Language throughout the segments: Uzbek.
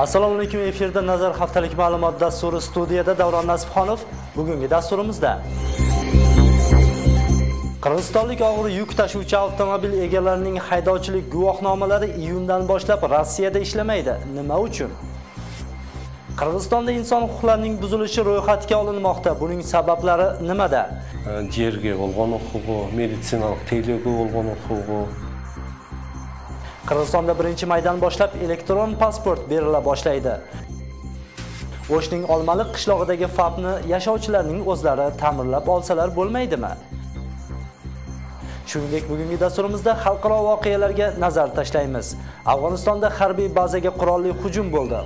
assalomu alaykum efirda nazar haftalik ma'lumot dasturi studiyada davron nasibxonov. Bugungi dasturimizda. Qirg'izistonlik og'ir yuk tashuvchi avtomobil egalarining haydovchilik guvohnomalari iyundan boshlab rossiyada ishlamaydi. Nima uchun? Qirg'izistonda inson huquqlarining buzilishi ro'yxatga olinmoqda. Buning sabablari nimada? Yerga bo'lgan huquqi meditsinalik тейлөөгө bo'lgan huquqi qirg'izistonda birinchi maydan boshlab elektron pasport berila boshlaydi. O'shning olmaliq qishlog'idagi fabni yashovchilarning o'zlari ta'mirlab olsalar bo'lmaydimi? Shuningdek bugungi dasturimizda xalqaro voqealarga nazar tashlaymiz. Afg'onistonda harbiy bazaga qurolli hujum bo'ldi.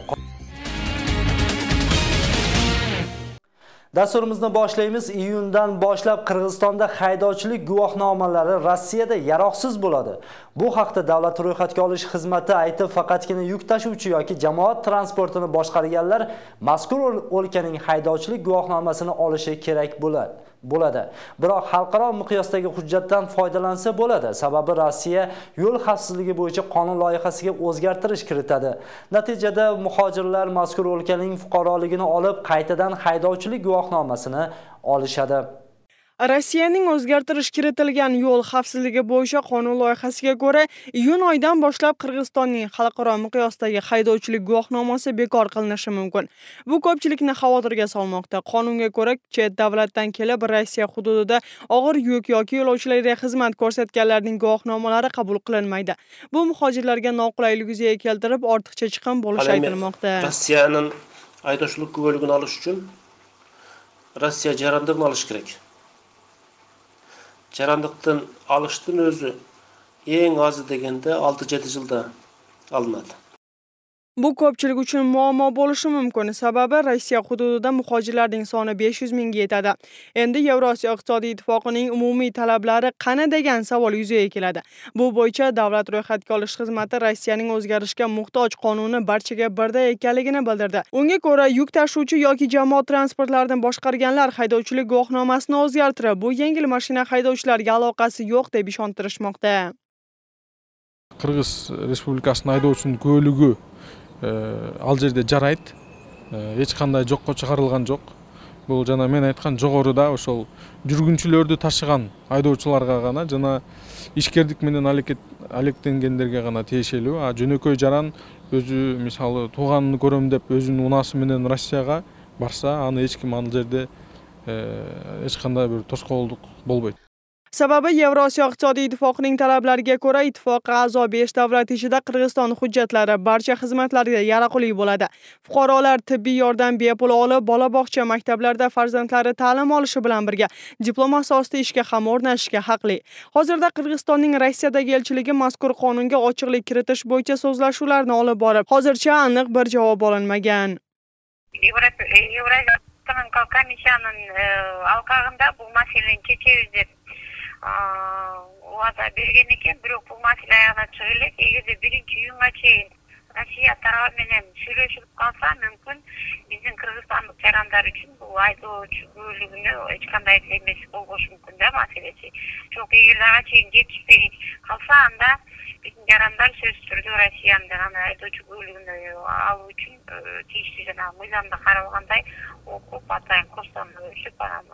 Dasturimizni boshlaymiz. Iyundan boshlab Qirg'izistonda haydovchilik guvohnomalari Rossiyada yaroqsiz bo'ladi. Bu haqda Davlat ro'yxatga olish xizmati aytib, faqatgina yuk tashuvchi yoki jamoat transportini boshqarganlar mazkur o'lkaning haydovchilik guvohnomasini olishi kerak bo'ladi. Bo'ladi. Biroq xalqaro miqyosdagi hujjatdan foydalansa bo'ladi. Sababi Rossiya yo'l xavfsizligi bo'yicha qonun loyihasiga o'zgartirish kiritadi. Natijada muhojirlar mazkur o'lkaning fuqaroligini olib, qaytadan haydovchilik guvohnomasini olishadi. Rossiyaning o'zgartirish kiritilgan yo'l xavfsizligi bo'yicha qonun loyihasiga ko'ra, iyun oyidan boshlab Qirg'izistonning xalqaro miqyosdagi haydovchilik guvohnomasi bekor qilinishi mumkin. Bu ko'pchilikni xavotirga solmoqda. Qonunga ko'ra, chet davlatdan kelib Rossiya hududida og'ir yuk yoki yo'lovchilarga xizmat ko'rsatganlarning guvohnomalari qabul qilinmaydi. Bu muhojirlarga noqulaylik yuzaga keltirib, ortiqcha chiqim bo'lishi aytilmoqda. Rossiyaning haydovchilik guvohligini olish uchun Rossiya jarandini olish kerak. Жарандықтың алыштың өзі ең азы дегенде 6-7 жылда алынады. Bu ko'pchilik uchun muammo bo'lishi mumkin. Sababi Rossiya hududida muhojirlarning soni 500 mingga yetadi. Endi Yevrosiyo iqtisodiy ittifoqining umumiy talablari qani degan savol yuzaga keladi. Bu bo'yicha davlat ro'yxatga olish xizmati Rossiyaning o'zgarishga muhtoj qonuni barchaga birday ekanligini bildirdi. Unga ko'ra, yuk tashuvchi yoki jamoat transportlarini boshqarganlar haydovchilik guvohnomasini o'zgartirib, bu yengil mashina haydovchilariga aloqasi yo'q deb ishontirishmoqda. Qirg'iz Respublikasining haydovchini ko'yligi ал жерде жарайт. Эч кандай жокко чыгарылган жок. Бул жана мен айткан жогоруда ошол жүргүнчүлөрдү ташыган айдоочуларга гана жана ишкердик менен алектенгендерге гана тиешелүү. А жөнөкөй жаран өзү мисалы тууганын көрөм деп өзүнүн унаасы менен россияга барса аны эч ким ал жерде эч кандай бир тоскоолдук болбойт Sababi Yevrosiyo iqtisodiy ittifoqining talablariga ko'ra ittifoqqa a'zo 5 davlat ichida Qirg'iziston hujjatlari barcha xizmatlarga yaroqli bo'ladi. Fuqarolar tibbiy yordam bepul olib, bola bog'cha, maktablarda farzandlari ta'lim olishi bilan birga diplom asosida ishga ham o'rnashishga haqli. Hozirda Qirg'izistonning Rossiyadagi elchiligi mazkur qonunga ochiqlik kiritish bo'yicha so'zlashuvlarni olib borib, hozircha aniq bir javob olinmagan. Евразия комиссияның алқағында бұл мәселені шешеміз деп убада берген экен бирок бул маселе аягына чыга элек эгерде биринчи июнга чейин россия тарабы менен сүйлөшүлүп калса мүмкүн биздин кыргызстандык жарандар үчүн бул айдоочу күбөлүгүнө эч кандай эмес болбошу мүмкүн да маселеси жок эгерде ага чейин жетишпей калса анда биздин жарандар сөзсүз түрдө россиянын жанагы айдоочу күбөлүгүнө алуу үчүн тийиштүү жанагы мыйзамда каралгандай окуп атайын курстан өтүп анан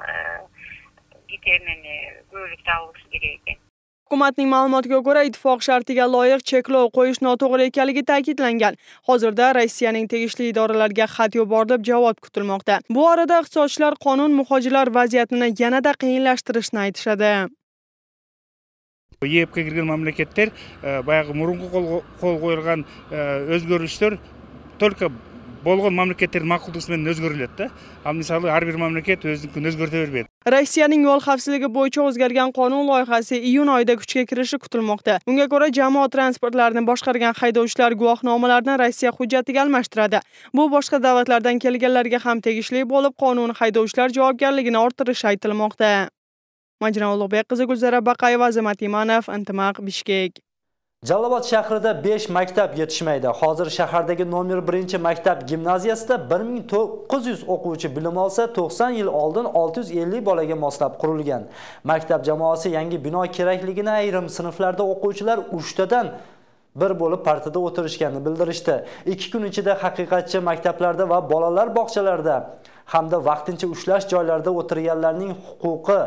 giternini go'rlikda olishi kerak ekan Hukumatning ma'lumotiga ko'ra, ittifoq shartiga loyiq cheklov qo'yish noto'g'ri ekanligi ta'kidlangan. Hozirda Rossiyaning tegishli idoralariga xat yuborilib, javob kutilmoqda. Bu orada iqtisodchilar qonun muhojirlar vaziyatini yanada qiyinlashtirishni aytishadi. EPga kirgan mamlakatlar баягы мурунку кол коюлган өзгөрүштөр только болгон мамлекеттердин макулдугусу менен өзгөрүлөт да ал мисалы ар бир мамлекет өзүнүкүн өзгөртө бербейт rossiyaning yo'l xavfsizligi bo'yicha o'zgargan qonun loyihasi iyun oyida kuchga kirishi kutilmoqda unga ko'ra jamoat transportlarini boshqargan haydovchilar guvohnomalarini rossiya hujjatiga almashtiradi bu boshqa davlatlardan kelganlarga ham tegishli bo'lib qonun haydovchilar javobgarligini orttirishi aytilmoqda majnun ulug'bek qizi gulzara baqayeva azamat imanov intimaq bishkek Jalolobod shahrida 5 maktab yetishmaydi. Hozir shahardagi nomer 1 maktab gimnaziyasida 1900 o'quvchi bilim olsa, 90 yil oldin 650 bolaga moslab qurilgan. Maktab jamoasi yangi bino kerakligini ayrim sinflarda o'quvchilar 3 tadan bir bo'lib partada o'tirishganini bildirishdi. 2 kun ichida haqiqatchi maktablarda va bolalar bog'chalarida hamda vaqtincha ushlash joylarida o'tirganlarning huquqi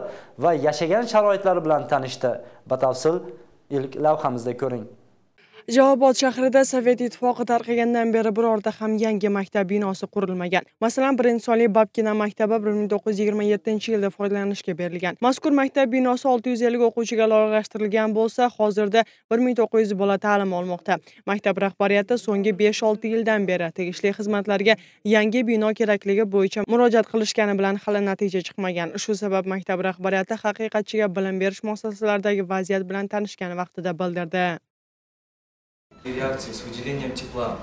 va yashagan sharoitlari bilan tanishdi. Batafsil ilk lavhamizda ko'ring. Javobod shahrida Sovet ittifoqi tarqagandan beri birorta ham yangi maktab binosi qurilmagan. Masalan, birinchi sonli Babkina maktabi 1927-yilda foydalanishga berilgan. Mazkur maktab binosi 650 o'quvchiga loyihalashtirilgan bo'lsa, hozirda 1900 bola ta'lim olmoqda. Maktab rahbariyati so'nggi 5-6 yildan beri tegishli xizmatlarga yangi bino kerakligi bo'yicha murojaat qilishgani bilan hali natija chiqmagan. Shu sabab maktab rahbariyati haqiqatchiga bilim berish muassasalaridagi vaziyat bilan tanishgan vaqtida bildirdi. Реакции с выделением тепла.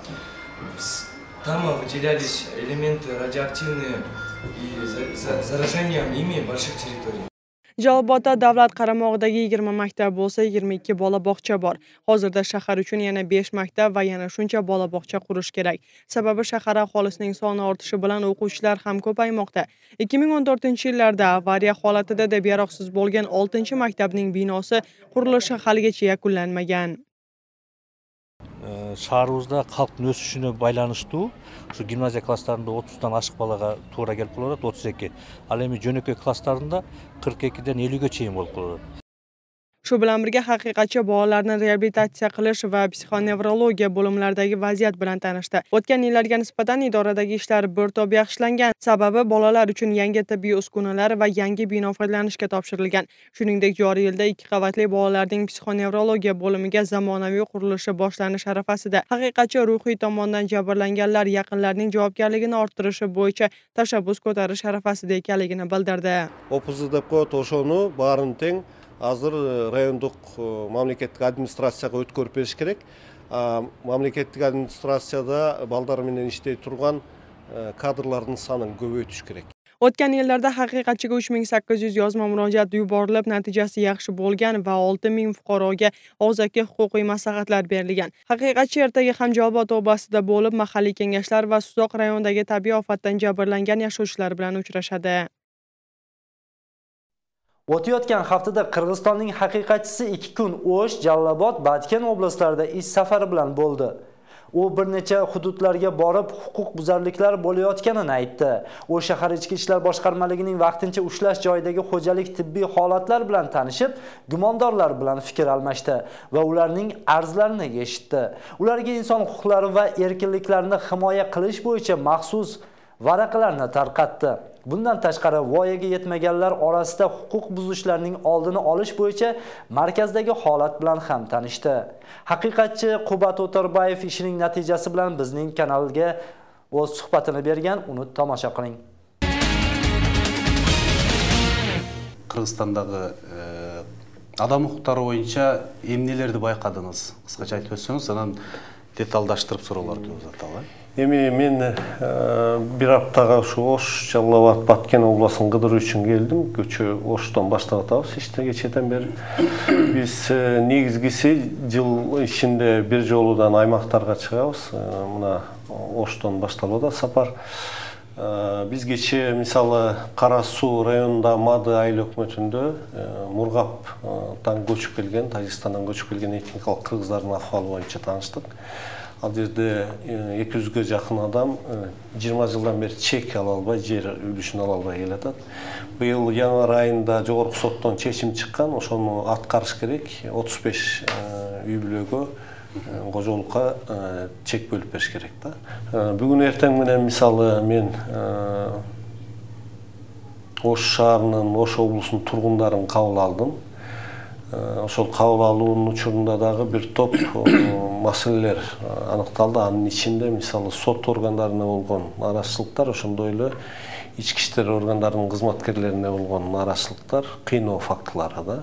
Там выделялись элементы радиоактивные и заражением ими больших территорий. Jalobodda davlat qaramog'idagi 20 maktab bo'lsa, 22 bola bog'cha bor. Hozirda shahar uchun yana 5 maktab va yana shuncha bola bog'cha qurish kerak. Sababi shahar aholisining soni ortishi bilan o'quvchilar ham ko'paymoqda. 2014-yillarda avariya holatida deb yaroqsiz bo'lgan 6-maktabning binosi qurilishi haligacha yakunlanmagan. Шаарыбызда калктын өсүшүнө байланыштуу. Ушу гимназия класстарында отуздан ашык балага туура келип калып атат отуз эки. Ал эми жөнөкөй класстарында кырк экиден элүүгө чейин болуп калып атат Shu bilan birga haqiqatcha bolalarni reabilitatsiya qilish va psixonevrologiya bo'limlaridagi vaziyat bilan tanishdi. O'tgan yillarga nisbatan idoradagi ishlar bir to'p yaxshilangan. Sababi bolalar uchun yangi tibbiy uskunalar va yangi bino foydalanishga topshirilgan. Shuningdek, joriy yilda ikki qavatli bolalarning psixonevrologiya bo'limiga zamonaviy qurilishi boshlanish arafasida. haqiqatcha ruhiy tomondan jabrlanganlar yaqinlarining javobgarligini orttirishi bo'yicha tashabbus ko'tarish arafasida ekanligini bildirdi. Азыр э, райондук э, мамлекеттик администрацияга өткөрүп бериш керек мамлекеттик администрацияда балдар менен иштей турган э, кадрлардын санын көбөйтүш керек O'tgan yillarda haqiqatchiga 3800 yozma murojaat yuborilib, natijasi yaxshi bo'lgan va 6000 fuqaroga og'zaki huquqiy maslahatlar berilgan. Haqiqatchi ertaga ham Jalobod obasida bo'lib, mahalliy kengashlar va Suzoq rayonidagi tabiiy ofatdan jabrlangan yashovchilar bilan uchrashadi. O'tayotgan haftada Qirg'izistonning haqiqatchisi 2 kun O'sh, Jallabod, Batken oblastlarida ish safari bilan bo'ldi. U bir necha hududlarga borib, huquq buzarliklar bo'layotganini aytdi. U shahar ichki ishlar boshqarmaligining vaqtincha ushlash joyidagi xo'jalik tibbiy holatlar bilan tanishib, gumondorlar bilan fikr almashdi va ularning arzlarini eshitdi. Ularga inson huquqlari va erkinliklarini himoya qilish bo'yicha maxsus varaqalarni tarqatdi. Bundan tashqari voyaga yetmaganlar orasida huquq buzishlarning oldini olish bo'yicha markazdagi holat bilan ham tanishdi. Haqiqatchi Qubat O'tarbayev ishining natijasi bilan bizning kanalga o'z suhbatini bergan, uni tomosha qiling. Qirg'izistondagi адам huquqlari bo'yicha эмнелерди байкадыңыз qisqacha айтып өтсөңүз анан деталдаштырып суроолорду узаталы эми мен бир аптага ушу ош жалал абад баткен областын кыдыруу үчүн келдим. Көчө оштон баштап атабыз ишти кечээден бери биз негизгиси жыл ичинде бир жолудан аймактарга чыгабыз. Мына оштон башталып атат сапар. Биз кечээ мисалы кара суу районунда мады айыл өкмөтүндө мургаптан көчүп келген тажикстандан көчүп келген этникалык кыргыздардын акыбалы боюнча тааныштык ал жерде эки жүзгө жакын адам жыйырма жылдан бери чек ала албай жер үлүшүн ала албай келатат быйыл январь айында жогорку соттон чечим чыккан ошону аткарыш керек отуз беш үй бүлөгө кожолукка чек бөлүп бериш керек да бүгүн эртең менен мисалы мен ош шаарынын ош облусунун тургундарын кабыл алдым ошол кабыл алуунун учурунда дагы бир топ маселелер аныкталды. Анын ичинде мисалы сот органдарына болгон нааразычылыктар ошондой эле ички иштер органдарынын кызматкерлерине болгон нааразычылыктар кыйноо фактылары да.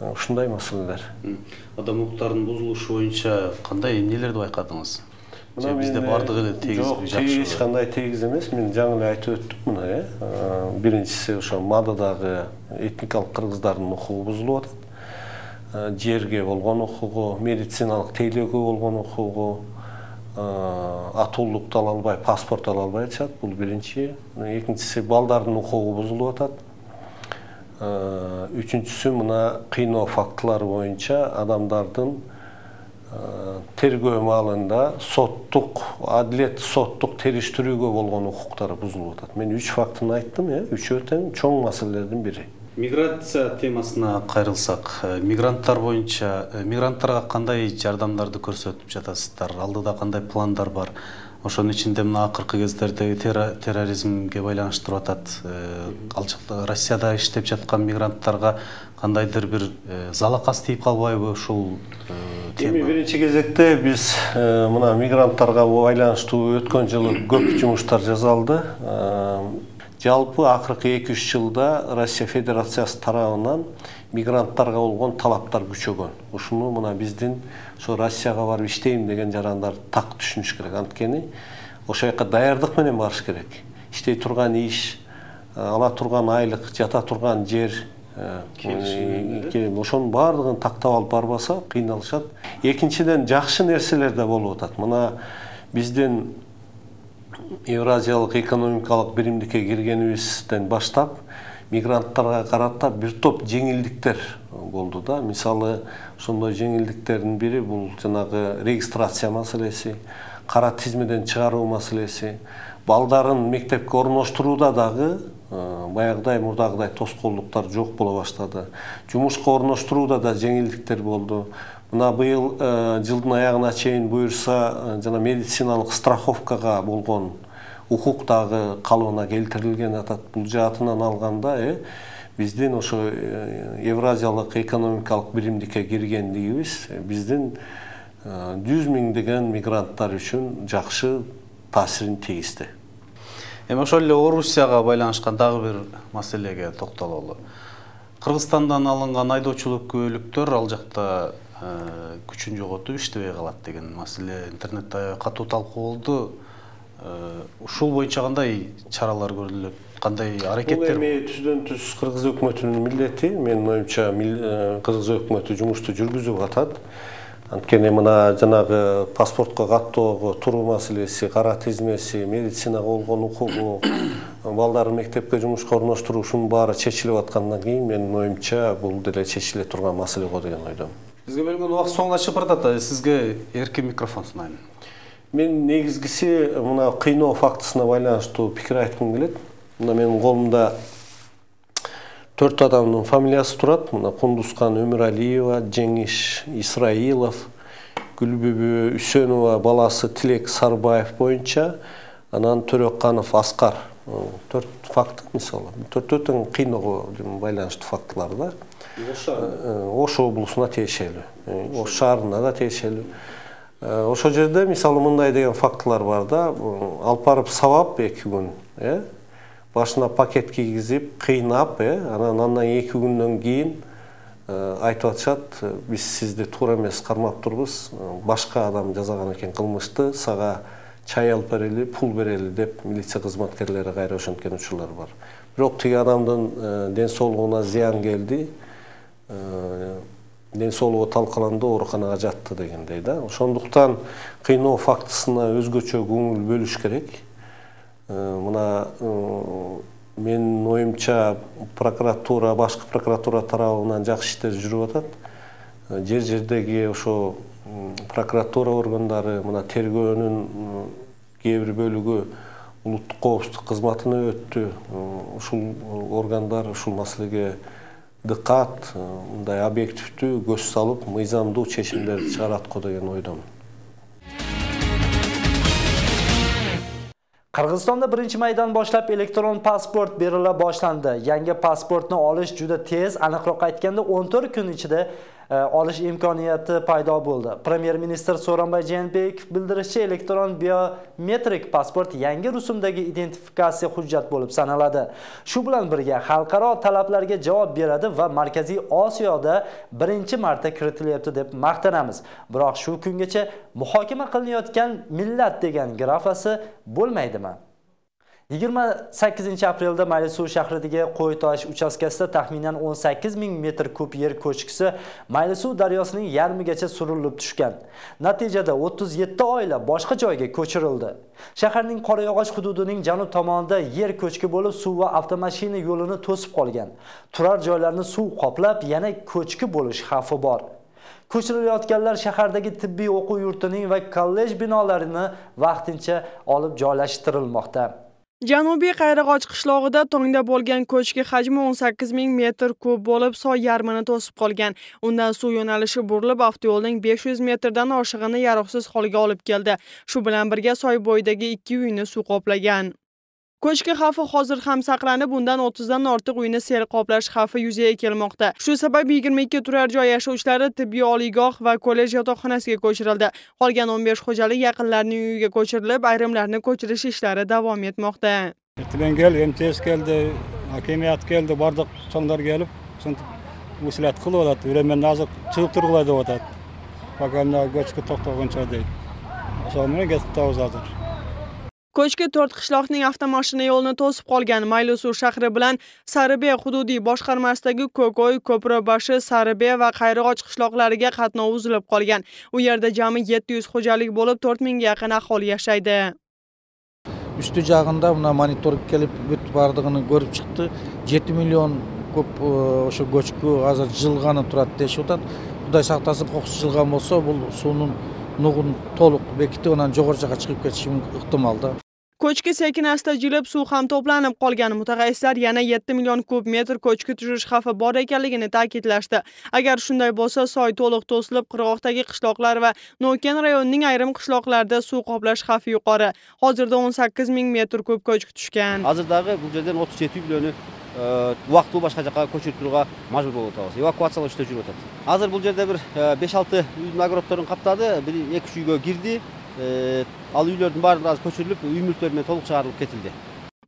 Ушундай маселелер. Адам укуктарынын бузулушу боюнча кандай эмнелерди байкадыңыз? Же бизде баардыгы эле тегиз жакшы эч кандай тегиз эмес мен жаңы эле айтып өттүм мына э. Биринчиси ошо мадыдагы этникалык кыргыздардын укугу бузулуп атат. Жерге болгон укугу медициналык тейлөөгө болгон укугу атуулукту ала албай паспорт ала албай атышат бул биринчи экинчиси балдардын укугу бузулуп атат үчүнчүсү мына кыйноо фактылары боюнча адамдардын тергөө маалында соттук адилет соттук териштирүүгө болгон укуктары бузулуп атат мен үч фактыны айттым э үчөө тең чоң маселелердин бири миграция темасына кайрылсак мигранттар боюнча мигранттарга кандай жардамдарды көрсөтүп жатасыздар? Алдыда кандай пландар бар? Ошонун ичинде мына акыркы кездердеги терроризмге байланыштырып атат ал жакта россияда иштеп жаткан мигранттарга кандайдыр бир залакасы тийип калбайбы ушул эми биринчи кезекте биз мына мигранттарга байланыштуу өткөн жылы көп жумуштар жасалды жалпы акыркы эки үч жылда россия федерациясы тарабынан мигранттарга болгон талаптар күчөгөн ушуну мына биздин ошо россияга барып иштейм деген жарандар так түшүнүш керек. Анткени ошол жака даярдык менен барыш керек. Иштей турган иш ала турган айлык жата турган жер ошонун баардыгын тактап алып барбаса кыйналышат. Экинчиден жакшы нерселер да болуп атат. Мына биздин евразиялық экономикалық бірлімдікке кіргенімізден баштап мигранттарға қарата бір топ жеңілдіктер болды да. Мысалы сондай жеңілдіктердің бірі бұл жаңағы регистрация мәселесі қара тізмеден шығару мәселесі. Балдарын мектепке орналастыруда дағы баяғыдай мұрдағыдай тосқолдықтар жоқ бола бастады. Жұмысқа орналастыруда да жеңілдіктер болды мына быйыл жылдын аягына чейин буюрса жана медициналык страховкага болгон укук дагы калыбына келтирилген атат бул жаатынан алганда э биздин ошо евразиялык экономикалык биримдикке киргендигибиз биздин жүз миңдеген мигранттар үчүн жакшы таасирин тийгизди эми ошол эле орусияга байланышкан дагы бир маселеге токтололу. Кыргызстандан алынган айдоочулук күбөлүктөр ал жакта күчүн жоготуп иштебей калат деген маселе. Интернетте катуу талкуу болду ушул боюнча кандай чаралар көрүлөт кандай аракеттер бул эми түздөн түз кыргыз өкмөтүнүн милдети. Менин оюмча кыргыз өкмөтү жумушту жүргүзүп атат. Анткени мына жанагы паспортко каттоого туруу маселеси кара тизмеси медицинага болгон укугу балдарын мектепке жумушка орноштуруу ушунун баары чечилип аткандан кийин менин оюмча бул деле чечиле турган маселе го деген ойдомун бізге бөлінген уақыт соңына шыпырдады сізге еркін микрофон сынаймын. мен негізгісі мына қино фактісіне байланысты пікір айтқым келеді. Мына менің қолымда төрт адамның фамилиясы тұрады. Мына құндызхан өмірәлиева жеңіш исраилов гүлбүбі үсенова баласы тілек сарбаев бойынша анан төрөканов Асқар. төрт факты мисалы төртөө тең кыйнога байланыштуу фактылар да ош облусуна тиешелүү ош шаарына да тиешелүү ошол жерде мисалы мындай деген фактылар бар да алып барып сабап эки күн э башына пакет кийгизип кыйнап э анан андан эки күндөн кийин айтып атышат биз сизди туура эмес кармап турбуз башка адам жасаган экен кылмышты сага чай алып берели пул берели деп милиция кызматкерлери кайра ошенткен учурлар бар бирок тиги адамдын ден соолугуна зыян келди ден соолугу талкаланды ооруканага жатты дегендей да. Ошондуктан кыйноо фактысына өзгөчө көңүл бөлүш керек. Мына менин оюмча прокуратура башкы прокуратура тарабынан жакшы иштер жүрүп атат. Жер жердеги ошо прокуратура органдары мына тергөөнүн кээ бир бөлүгү улуттук коопсуздук кызматына өттү. Ушул органдар ушул маселеге diqqat мындай объективдүү көз салып мыйзамдуу чечимдерди чыгарат го деген ойдомун Qirg'izistonda birinchi maydan boshlab elektron pasport berila boshlandi. Yangi pasportni olish juda tez, aniqroq aytganda 14 kun ichida E, olish imkoniyati paydo bo'ldi. premyer ministr So'ronbay Jeenbekov bildirishicha, elektron biometrik pasport yangi rusumdagi identifikatsiya hujjat bo'lib sanaladi. Shu bilan birga xalqaro talablarga javob beradi va Markaziy Osiyoda birinchi marta kiritilyapti deb maqtanamiz. Biroq shu kungacha muhokama qilinayotgan millat degan grafasi bo'lmaydimi? 28 aprelda Maylisuv shahridagi Qo'ytosh uchastkasida taxminan 18 ming metr kub yer ko'chkisi Maylisuv daryosining yarmigacha surilib tushgan. Natijada 37 oila boshqa joyga ko'chirildi. Shaharning Qorayog'och hududining janub tomonida yer ko'chki bo'lib, suv va avtomashina yo'lini to'sib qolgan. Turar joylarni suv qoplab, yana ko'chki bo'lish xavfi bor. Ko'chirilayotganlar shahardagi tibbiy o'quv yurtining va kollej binolarini vaqtincha olib joylashtirilmoqda. Janubiy Qayrag'och qishlog'ida tongda bo'lgan ko'chki hajmi 18 ming metr kub bo'lib, soy yarmini to'sib qolgan. Undan suv yo'nalishi burilib, avtoyo'lning 500 metrdan oshig'ini yaroqsiz holga olib keldi. Shu bilan birga soy bo'yidagi ikki uyni suv qoplagan. Ko'chki xavfi hozir ham saqlanib, undan 30 dan ortiq uyni sel qoplash xavfi yuzaga kelmoqda. Shu sabab 22 turar joy yashovchilari tibbiy oliygoh va kollej yotoqxonasiga ko'chirildi. Qolgan 15 xo'jalik yaqinlarining uyiga ko'chirilib, ayrimlarni ko'chirish ishlari davom etmoqda. Ertadan kel, MTS keldi, hokimiyat keldi, bardiq cho'nglar kelib, shunday qilyapti qilib oladi. Ular hozir chiqib turg'ilay deb o'tadi. Faqat ko'chki to'xtaguncha deydi. O'sha bilan ketib hozir. Ko'chki to'rt qishloqning avtomashina yo'lini to'sib qolgan maylisuv shahri bilan Saribe hududiy boshqarmasidagi Ko'koy, ko'priboshi Saribe va Qayrag'och qishloqlariga qatnov uzilib qolgan. U yerda jami 700 xo'jalik bo'lib, 4000 mingga yaqin aholi yashaydi. usti jag'inda мына monitor kelib бүт бардығын көріп шықты. 7 миллион көп ошо көчкү азыр жылганы турат дешип атат. Кудай сактасын кокус жылган болсо бул суунун нугун толук бекитип анан жогору жака чыгып кетиши ыктымал да. Ko'chki sekin-asta jilib suv ham to'planib qolgan mutaxassislar yana 7 million kub metr ko'chki tushirish xavfi bor ekanligini ta'kidlashdi. Agar shunday bo'lsa, soy to'liq to'silib, qirg'oqdagi qishloqlar va Noken rayonining ayrim qishloqlarida suv qoplash xavfi yuqori. Hozirda 18 ming metr kub ko'chki tushgan. Hozirdagi bu yerdan 37 millioni e, vaqtni boshqa joqqa ko'chirib turishga majbur bo'lib o'tamiz. evakuatsiyalash ishda yurib o'tadi. Hozir bu yerda bir e, 5-6 uy nagrodlarini qapladi, bir ikki uch uyga girdi. Ee, e, alı üylörün barındağı koşurulup, toluk çağrılıp ketildi.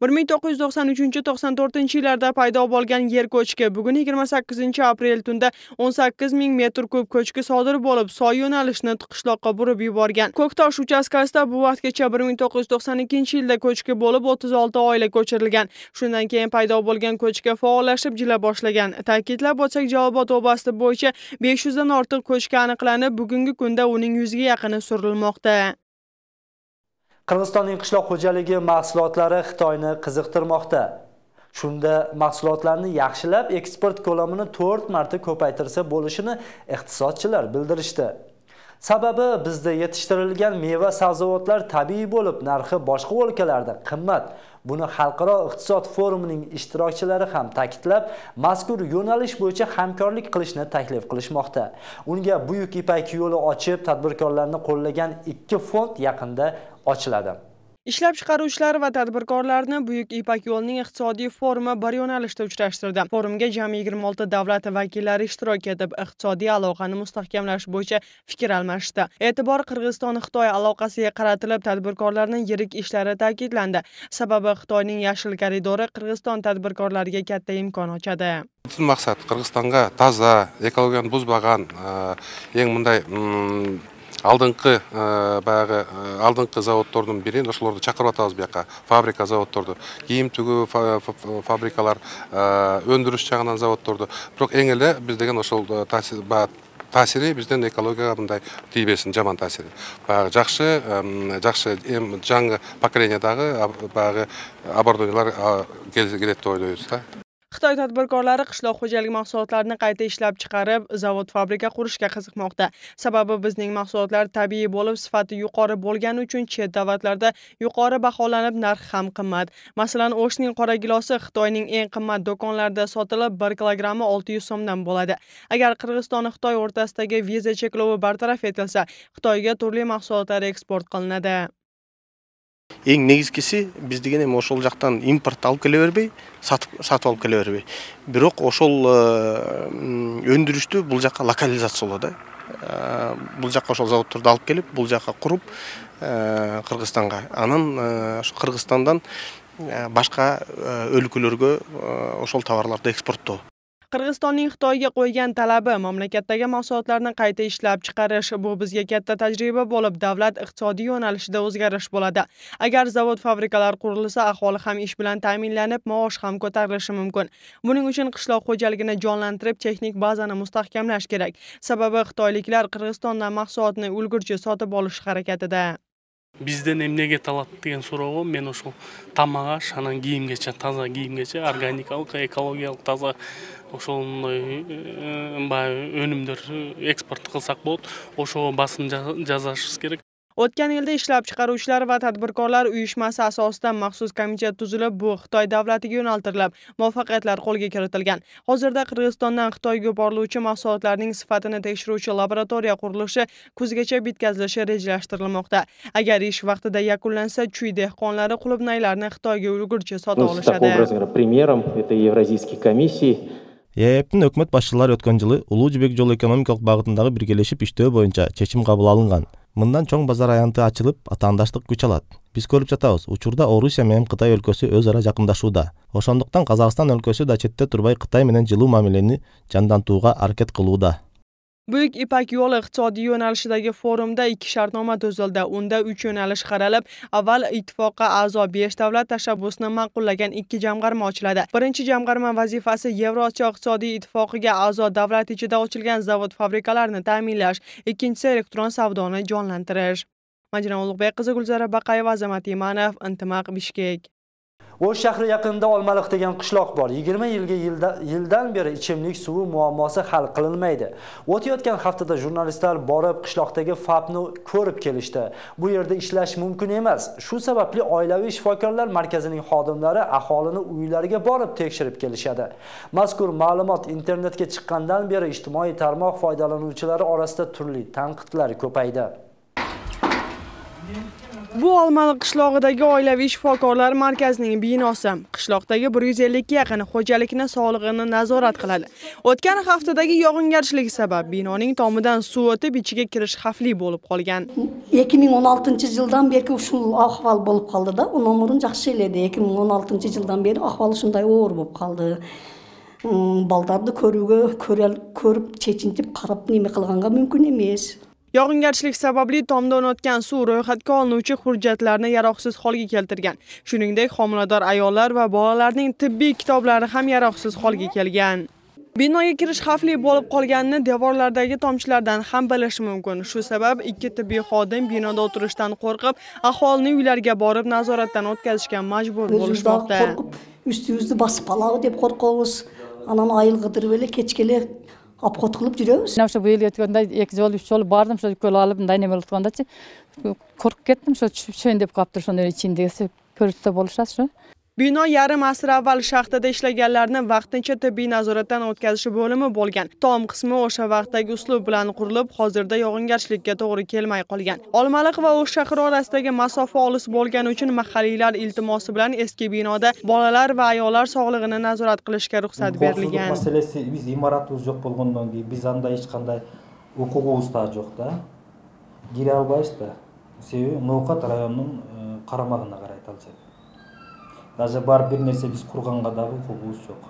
Bir ming to'qqiz yuz to'qson uchinchi to'qson 1993-94 yillarda paydo bo'lgan yer ko'chki bugun 28 aprel tunda 18 ming metr kub ko'chki sodir bo'lib, soy yo'nalishini qishloqqa burib yuborgan. Ko'ktosh uchastkasida bu vaqtgacha 1992 yilda ko'chki bo'lib 36 oila ko'chirilgan. Shundan keyin paydo bo'lgan ko'chki faollashib jila boshlagan. Ta'kidlab o'tsak, javobot obasi bo'yicha 500 dan ortiq ko'chki aniqlanib, bugungi kunda uning yuzga yaqini surilmoqda. Qirg'izistonning qishloq xo'jaligi mahsulotlari Xitoyni qiziqtirmoqda. Shunda mahsulotlarni yaxshilab eksport ko'lamini 4 marta ko'paytirsa bo'lishini iqtisodchilar bildirishdi. Sababi bizda yetishtirilgan meva sabzavotlar tabiiy bo'lib, narxi boshqa o'lkalarda qimmat. Buni xalqaro iqtisod forumining ishtirokchilari ham ta'kidlab, mazkur yo'nalish bo'yicha hamkorlik qilishni taklif qilishmoqda. Unga Buyuk Ipak yo'li ochib, tadbirkorlarni qo'llagan ikki fond yaqinda ochiladi. Ishlab chiqaruvchilar va tadbirkorlarni Buyuk Ipak yo'lining iqtisodiy forumi bir yo'nalishda uchrashtirdi. Forumga jami 26 davlat vakillari ishtirok etib, iqtisodiy aloqani mustahkamlash bo'yicha fikr almashdi. E'tibor Qirg'iziston-Xitoy aloqasiga qaratilib, tadbirkorlarning yirik ishlari ta'kidlandi. Sababi Xitoyning yashil koridori Qirg'iziston tadbirkorlariga katta imkon ochadi. Butun maqsad Qirg'izistonga toza, ekologiyani buzmagan, eng bunday mm, алдыңкы баягы алдыңкы заводдордун бирин ошолорду чакырып атабыз бияка фабрика заводдорду кийим тигүү фабрикалар өндүрүш жагынан заводдорду бирок эң эле биз деген ошол таасири биздин экологияга мындай тийбесин жаман таасири. Баягы жакшы жакшы эми жаңы поколениядагы баягы оборудованиялар келет деп ойлойбуз да. Xitoy tadbirkorlari qishloq xo'jaligi mahsulotlarini qayta ishlab chiqarib, zavod fabrika qurishga qiziqmoqda. Sababi bizning mahsulotlar tabiiy bo'lib, sifati yuqori bo'lgani uchun chet davlatlarda yuqori baholanib, narxi ham qimmat. Masalan, Oshning qora gilosi Xitoyning eng qimmat do'konlarida sotilib, 1 kilogrammi 600 so'mdan bo'ladi. Agar Qirg'iziston Xitoy o'rtasidagi viza cheklovi bartaraf etilsa, Xitoyga turli mahsulotlar eksport qilinadi. Эң негизгиси биз деген эми ошол жактан импорт алып келе бербей сатып алып келе бербей. Бирок ошол өндүрүштү бул жака локализациялоо да. Бул жака ошол заводдорду алып келип бул жака куруп кыргызстанга анан ошо кыргызстандан башка өлкөлөргө ошол товарларды экспорттоо Qirg'izistonning Xitoyga qo'ygan talabi mamlakatdagi mahsulotlarni qayta ishlab chiqarish. Bu bizga katta tajriba bo'lib, davlat iqtisodiy yo'nalishida o'zgarish bo'ladi. Agar zavod fabrikalar qurilsa, aholi ham ish bilan ta'minlanib, maosh ham ko'tarilishi mumkin. Buning uchun qishloq xo'jaligini jonlantirib, texnik bazani mustahkamlash kerak. Sababi xitoyliklar Qirg'izistondan mahsulotni ulgurji sotib olish harakatida. Бизден эмне кете алат деген суроого мен ушул тамак аш анан кийимгече таза кийимгече органикалык экологиялык таза ошондой баягы өнүмдөр экспорт кылсак болот. Ошого басым жасашыбыз керек. O'tgan yilda ishlab chiqaruvchilar va tadbirkorlar uyushmasi asosida maxsus komitet tuzilib bu xitoy davlatiga yo'naltirilib muvaffaqiyatlar qo'lga kiritilgan. Hozirda qirg'izistondan xitoyga yuboriluvchi mahsulotlarning sifatini tekshiruvchi laboratoriya qurilishi kuzgacha bitkazilishi rejalashtirilmoqda. Agar ish vaqtida yakunlansa chuy dehqonlari qulupnaylarni xitoyga ulgurji sota olishadi. примером этой евразийской комиссии. Ээптин өкмөт башчылары өткөн жылы улуу жибек жолу экономикалык багытындагы биргелешип иштөө боюнча чечим кабыл алынган мындан чоң базар аянты ачылып атаандаштык күч алат. Биз көрүп жатабыз учурда орусия менен кытай өлкөсү өз ара жакындашууда. Ошондуктан казакстан өлкөсү да четте турбай кытай менен жылуу мамилени жандантууга аракет кылууда buyuk ipak yo'li iqtisodiy yo'nalishidagi forumda ikki shartnoma tuzildi. Unda uch yo'nalish qaralib avval ittifoqqa a'zo besh davlat tashabbusini ma'qullagan ikki jamg'arma ochiladi. Birinchi jamg'arma vazifasi yevrosiyo iqtisodiy ittifoqiga a'zo davlat ichida ochilgan zavod fabrikalarni ta'minlash ikkinchisi elektron savdoni jonlantirish. Madina ulug'bek qizi gulzara baqayeva azamat imanov intimaq bishkek. O'sh shahri yaqinida Olmaliq degan qishloq bor. 20 yilga yildan beri ichimlik suvi muammosi hal qilinmaydi. O'tayotgan haftada jurnalistlar borib qishloqdagi FAPni ko'rib kelishdi. Bu yerda ishlash mumkin emas. Shu sababli oilaviy shifokorlar markazining xodimlari aholini uylariga borib tekshirib kelishadi. Mazkur ma'lumot internetga chiqqandan beri ijtimoiy tarmoq foydalanuvchilari orasida turli tanqidlar ko'paydi. Bu Olmaliq qishlog'idagi oilaviy shifokorlar markazining binosi. Qishloqdagi 150 ga yaqin xo'jalikni sog'lig'ini nazorat qiladi. O'tgan haftadagi yog'ingarchilik sabab binoning tomidan suv o'tib ichiga kirish xavfli bo'lib qolgan. 2016-yildan beri shu ahvol bo'lib qoldi da, undan burun yaxshi eledi. 2016-yildan beri ahvol shunday og'ir bo'lib qoldi. Umm, Baldarni көрүүгө ko'rib, chechintib qarab nima qilganga mumkin emas. Yog'ingarchilik sababli tomdan o'tgan suv ro'yxatga olinuvchi hujjatlarni yaroqsiz holga keltirgan. Shuningdek, homilador ayollar va bolalarning tibbiy kitoblari ham yaroqsiz holga kelgan. Binoga kirish xavfli bo'lib qolganini devorlardagi tomchilardan ham bilish mumkin. Shu sabab ikki tibbiy xodim binoda o'tirishdan qo'rqib, aholini uylariga borib nazoratdan o'tkazishga majbur bo'lishmoqda. Басып алабы деп коркобуз. Анан айыл кыдырып эле кечкеле обход кылып жүрөбүз? Мына ошо быйыл өткөндө эки жолу үч жолу бардым ошо көл алып мындай неме болуп аткандачы. Коркуп кеттим ошо түшөйүн деп калыптыр ошонун ичиндеги көрсөтсө болушат ушу Bino yarim asr avval shaxtada ishlaganlarni vaqtincha tibbiy nazoratdan o'tkazish bo'limi bo'lgan. Tom qismi o'sha vaqtdagi uslub bilan qurilib, hozirda yog'ingarchilikka to'g'ri kelmay qolgan. Olmaliq va O'sh shahri orasidagi masofa olis bo'lgani uchun mahalliylar iltimosi bilan eski binoda bolalar va ayollar sog'lig'ini nazorat qilishga ruxsat berilgan. masalasi biz imoratыбыз жок болгондон кийин биз анда эч кандай укугубуз да жок да кире албайбыз да себеби ноокат районунун даже барып бир нерсе биз курганга дагы укугубуз жок.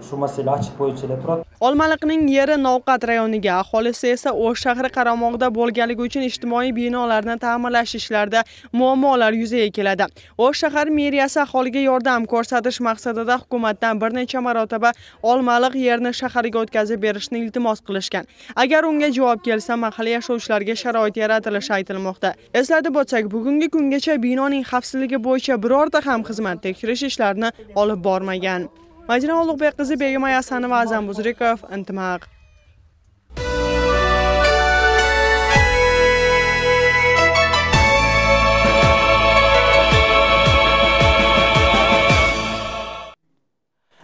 Ушул маселе ачык боюнча эле турат. Olmaliqning yeri novqat rayoniga aholisi esa o'sh shahri qaramog'ida bo'lganligi uchun ijtimoiy binolarni ta'mirlash ishlarida muammolar yuzaga keladi. O'sh shahar meriyasi aholiga yordam ko'rsatish maqsadida hukumatdan bir necha marotaba olmaliq yerni shaharga o'tkazib berishni iltimos qilishgan. Agar unga javob kelsa mahalliy yashovchilarga sharoit yaratilishi aytilmoqda. Eslatib o'tsak bugungi kungacha binoning xavfsizligi bo'yicha birorta ham xizmat tekshirish ishlarini olib bormagan. Madina Ulug'bek qizi Begim Ayasanova Azam Buzrikov Intimaq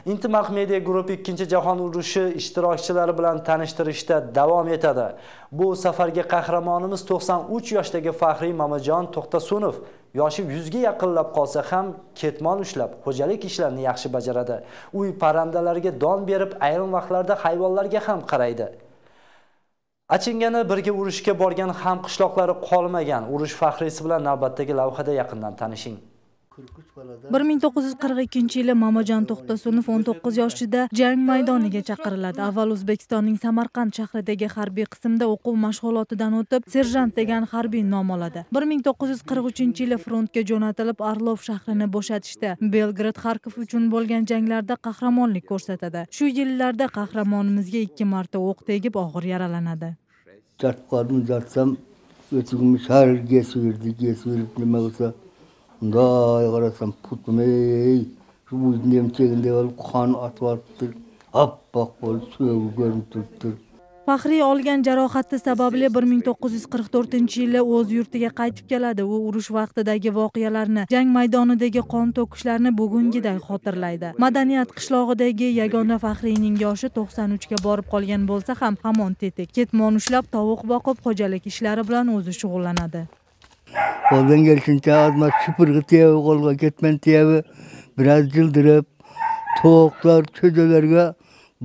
Intimaq Media Group 2 jahon urushi ishtirokchilari bilan tanishtirishda davom etadi. Bu safarga qahramonimiz 93 yoshdagi Faxriy Mamajon To'xtasunov yoshi 100 ga yaqinlab qolsa ham ketmon ushlab, xo'jalik ishlarini yaxshi bajaradi. Uy parrandalarga don berib, ayrim vaqtlarda hayvonlarga ham qaraydi. Achingani birga urushga borgan ham qishloqlari qolmagan. Urush faxriysi bilan navbatdagi lavhada yaqindan tanishing. Bir ming to'qqiz yuz qirq ikkinchi yili mamojon to'xtasunov o'n to'qqiz yoshida jang maydoniga chaqiriladi. Avval o'zbekistonning samarqand shahridagi harbiy qismda o'quv mashg'ulotidan o'tib serjant degan harbiy nom oladi. bir ming to'qqiz yuz qirq uchinchi yili frontga jo'natilib arlov shahrini bo'shatishda belgrad xarkov uchun bo'lgan janglarda qahramonlik ko'rsatadi. Shu yillarda qahramonimizga ikki marta o'q tegib og'ir yaralanadi. Dardsam өтігімі шар кесіп берді кесіп беріп неме қылса мындай қарасам путым shu өзінің емтегінде қалып қан атып алыпты аппақ болып сүйегі көрініп тұрып faxriy olgan jarohati sababli 1944 yili o'z yurtiga qaytib keladi. U urush vaqtidagi voqealarni jang maydonidagi qon to'kishlarni bugungiday xotirlaydi. Madaniyat qishlog'idagi yagona Fahriyning yoshi 93 ga borib qolgan bo'lsa ham hamon tetik. Ketmon ushlab tovuq boqib xo'jalik ishlari bilan o'zi shug'ullanadi. қолдан келішінше азма шыпырғы тебі қолға кетмен тебі біраз жылдырып тоқтар төделерге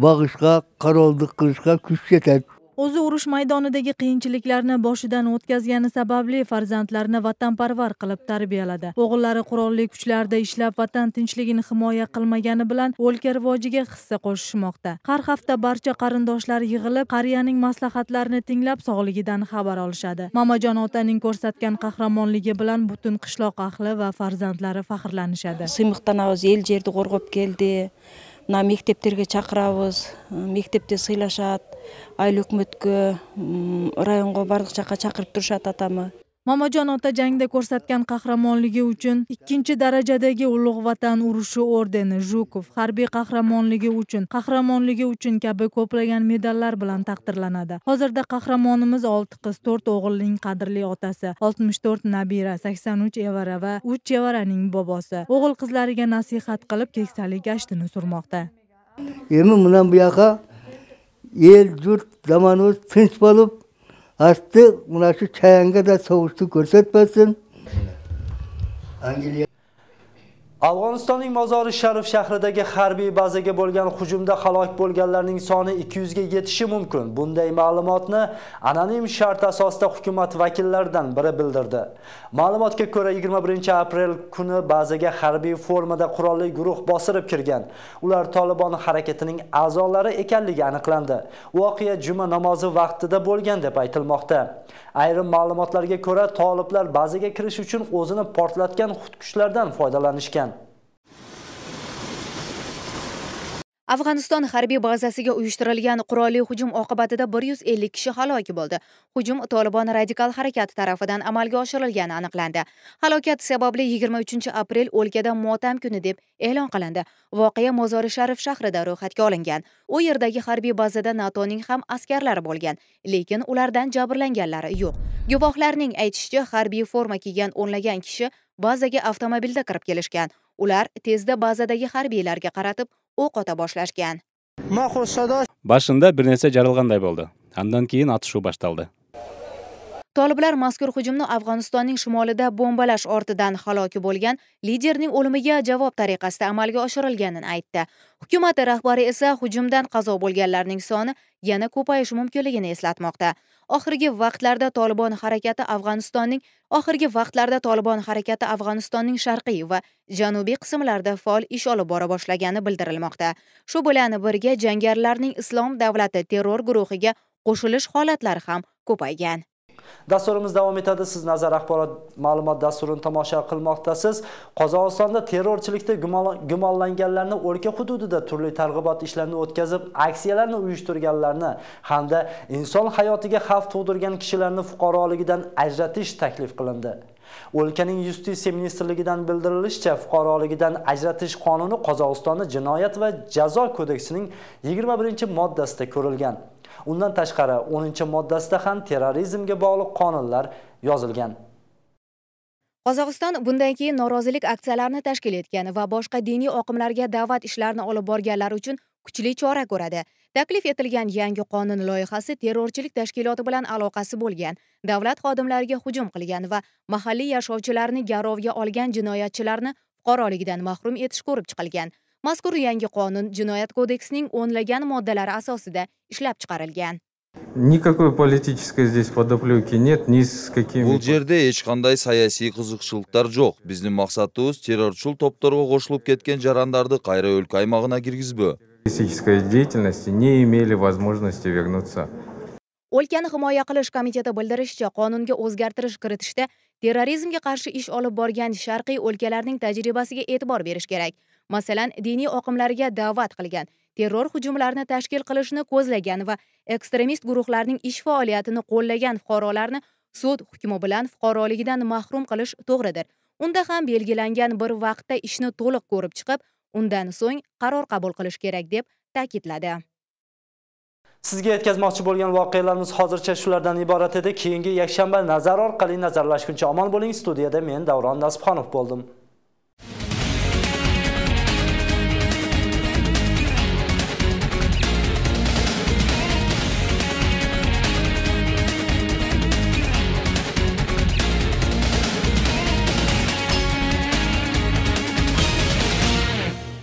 бағышқа қарауылдық қылышқа күш кетеді. O'zi urush maydonidagi qiyinchiliklarni boshidan o'tkazgani sababli farzandlarini vatanparvar qilib tarbiyaladi. O'g'illari qurolli kuchlarda ishlab vatan tinchligini himoya qilmagani bilan o'lka rivojiga hissa qo'shishmoqda. Har hafta barcha qarindoshlar yig'ilib qariyaning maslahatlarini tinglab sog'ligidan xabar olishadi. Mamajon otaning ko'rsatgan qahramonligi bilan butun qishloq ahli va farzandlari faxrlanishadi. Сыймыктанабыз эл жерди коргоп келди мына мектептерге чакырабыз мектепте сыйлашат айыл өкмөткө районго баардык жака чакырып турушат атамы mamajon ota jangda ko'rsatgan qahramonligi uchun ikkinchi darajadagi ulug' vatan urushi ordeni jukov harbiy qahramonligi uchun qahramonligi uchun kabi ko'plagan medallar bilan taqdirlanadi. Hozirda qahramonimiz olti qiz to'rt o'g'ilning qadrli otasi oltmish to'rt nabira sakson uch evara va uch evaraning bobosi. O'g'il qizlariga nasihat qilib keksalik gashtini surmoqda. Endi bundan bu ел жұрт заманыбыз тыныш болып асты мына шу чаянға да соғысты көрсетпесін англия afg'onistonning mozori sharif shahridagi harbiy bazaga bo'lgan hujumda halok bo'lganlarning soni 200 ga yetishi mumkin. Bunday ma'lumotni anonim shart asosida hukumat vakillaridan biri bildirdi. Ma'lumotga ko'ra 21 aprel kuni bazaga harbiy formada qurolli guruh bosirib kirgan. Ular Taliban harakatining a'zolari ekanligi aniqlandi. Voqea juma namozi vaqtida bo'lgan deb aytilmoqda. Ayrim ma'lumotlarga ko'ra toliblar bazaga kirish uchun o'zini portlatgan xudkushlardan foydalanishgan. Afg'oniston harbiy bazasiga uyushtirilgan qurolli hujum oqibatida 150 kishi halok bo'ldi. Hujum tolibon radikal harakati tarafidan amalga oshirilgani aniqlandi. Halokat sababli 23 aprel o'lkada motam kuni deb e'lon qilindi. Voqea mozori sharif shahrida ro'yxatga olingan. U yerdagi harbiy bazada natoning ham askarlari bo'lgan lekin ulardan jabrlanganlari yo'q. Guvohlarning aytishicha harbiy forma kiygan o'nlagan kishi bazaga avtomobilda kirib kelishgan. Ular tezda bazadagi harbiylarga qaratib o'q ota boshlashgan. Башында бир нерсе жарылгандай болду андан кийин атышуу башталды toliblar mazkur hujumni afg'onistonning shimolida bombalash ortidan halok bo'lgan liderning o'limiga javob tariqasida amalga oshirilganini aytdi. Hukumat rahbari esa hujumdan qazo bo'lganlarning soni yana ko'payishi mumkinligini eslatmoqda oxirgi vaqtlarda tolibon harakati afg'onistonning oxirgi vaqtlarda tolibon harakati afg'onistonning sharqiy va janubiy qismlarida faol ish olib bora boshlagani bildirilmoqda. Shu bilan birga jangarilarning islom davlati terror guruhiga qo'shilish holatlari ham ko'paygan. Dasturimiz davom etadi. Siz nazar axborot ma'lumot dasturini tomosha qilmoqdasiz. Qozog'istonda terrorchilikda gumonlanganlarni o'lka hududida turli targ'ibot ishlarini o'tkazib, aksiyalarni uyushtirganlarni hamda inson hayotiga xavf tug'dirgan kishilarni fuqaroligidan ajratish taklif qilindi. O'lkaning Yustitsiya ministrligidan bildirilishicha, fuqaroligidan ajratish qonuni Qozog'istonning Jinoyat va Jazo kodeksining 21-moddasida ko'rilgan. Undan tashqari 10-moddasida ham terrorizmga bog'liq qonunlar yozilgan. Qozog'iston bundan keyin norozilik aksiyalarini tashkil etgan va boshqa diniy oqimlarga da'vat ishlarini olib borganlar uchun kuchli chora ko'radi. Taklif etilgan yangi qonun loyihasi terrorchilik tashkiloti bilan aloqasi bo'lgan, davlat xodimlariga hujum qilgan va mahalliy yashovchilarni garovga olgan jinoyatchilarni fuqaroligidan mahrum etish ko'rib chiqilgan. Mazkur yangi qonun jinoyat kodeksining o'nlagan moddalari asosida ishlab chiqarilgan. Никакой политической здесь подоплеки нет, ни с какими... Бул жерде эч кандай саясий кызыкчылыктар жок. Биздин максатыбыз террорчул топторго кошулуп кеткен жарандарды кайра өлкө аймагына киргизбөө. Политической деятельности не имели возможности вернуться. O'lkani himoya qilish komiteti bildirishicha, qonunga o'zgartirish kiritishda terrorizmga qarshi ish olib borgan sharqiy o'lkalarning tajribasiga e'tibor berish kerak. Masalan, diniy oqimlarga da'vat qilgan, terror hujumlarini tashkil qilishni ko'zlagan va ekstremist guruhlarning ish faoliyatini qo'llagan fuqarolarni sud hukmi bilan fuqaroligidan mahrum qilish to'g'ridir unda ham belgilangan bir vaqtda ishni to'liq ko'rib chiqib undan so'ng qaror qabul qilish kerak deb ta'kidladi Sizga yetkazmoqchi bo'lgan voqealarimiz hozircha shulardan iborat edi. Keyingi yakshanba nazar orqali nazarlashguncha omon bo'ling. Studiyada men Davron Nasibxonov bo'ldim.